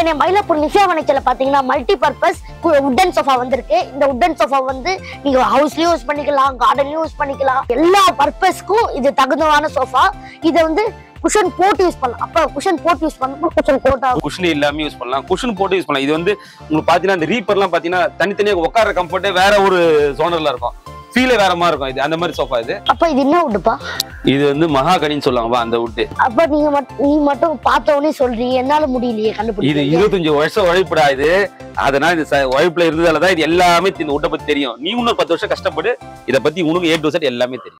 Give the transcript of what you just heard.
சென்னை மயிலாப்பூர் நிஷா வனச்சல பாத்தீங்கன்னா multi purpose wooden sofa வந்திருக்கு. இந்த உட்டன் சோஃபா வந்து நீங்க ஹவுஸ்லயும் யூஸ் பண்ணிக்கலாம் கார்டன்லயும் யூஸ் பண்ணிக்கலாம். எல்லா பர்பஸ்க்கும் இது தகுந்தமான சோஃபா இதை வந்து குஷன் போட்டு யூஸ் பண்ணலாம். அப்ப குஷன் போட்டு யூஸ் பண்ணணும் குஷன் போட்டா குஷன் இல்லாம யூஸ் பண்ணலாம். குஷன் போட்டு யூஸ் பண்ணலாம். இது வந்து உங்களுக்கு பாத்தீங்கன்னா இந்த ரீப்பர்லாம் பாத்தீங்கன்னா தனித்தனியாக உட்கார கம்ஃபர்ட்டே வேற ஒரு சோனர்ல இருக்கும். ஃபீலே வேற மாதிரி இருக்கும். இது அந்த மாதிரி சோஃபா இது. அப்ப இது என்ன உடுப்பா இது வந்து மகாகனின்னு சொல்லுவாங்க அந்த வுட்டு அப்ப நீங்க நீ மட்டும் பார்த்த உடனே சொல்றீங்க. என்னால முடியலையே இது கண்டுபிடிக்க இருபத்தஞ்சு வருஷம் உழைப்புடா இது. அதனால இது ச- உழைப்புல இருந்ததால தான் இது எல்லாமே இந்த வுட்டை பத்தி தெரியும். நீ இன்னும் பத்து வருஷம் கஷ்டப்படு. இதை பத்தி உனக்கு ஏ டு செட் எல்லாமே தெரியும்.